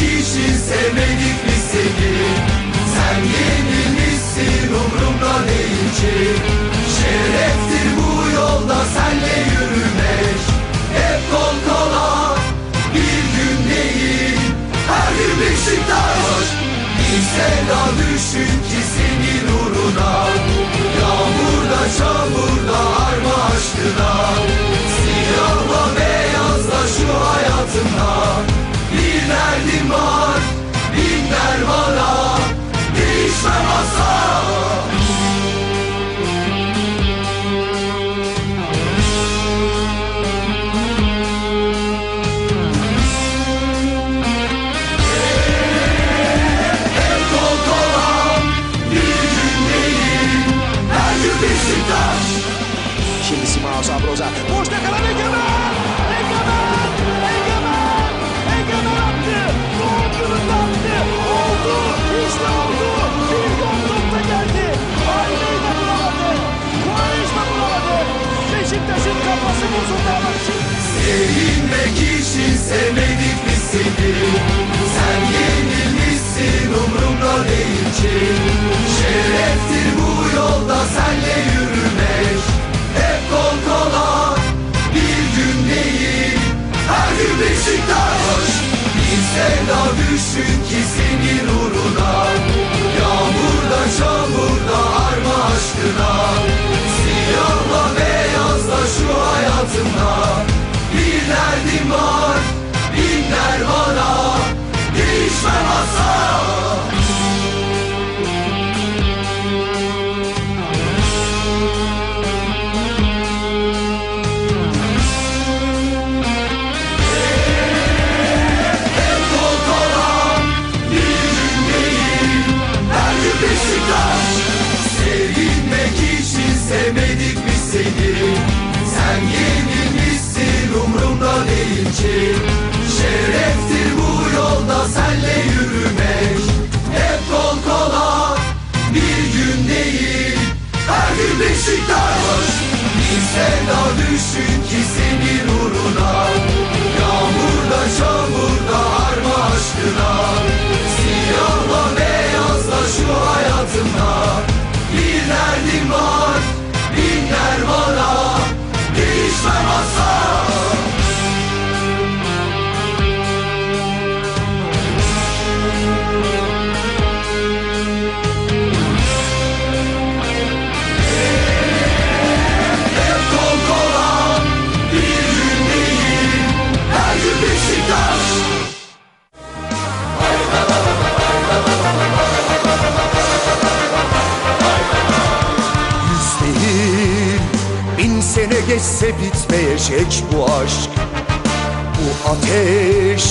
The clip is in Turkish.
kişi sevmedik biz seni. Sen yenilmişsin umrumda değil ki. Şereftir bu yolda senle yürü. Sevinmek için sevmedik biz seni. Sen yenilmişsin umrumda değil ki. Şereftir bu yolda senle yürümek. Hep kol kola bir gün değil. Her gün Beşiktaş. Bir sevda düşün ki Sevinmek için sevmedik biz seni. Sen yenilmişsin umrumda değil ki. Şereftir bu yolda senle yürümek. Hep kol kola bir gün değil. Her gün Beşiktaş. Bir sevda düşün ki senin sene geçse bitmeyecek bu aşk Bu ateş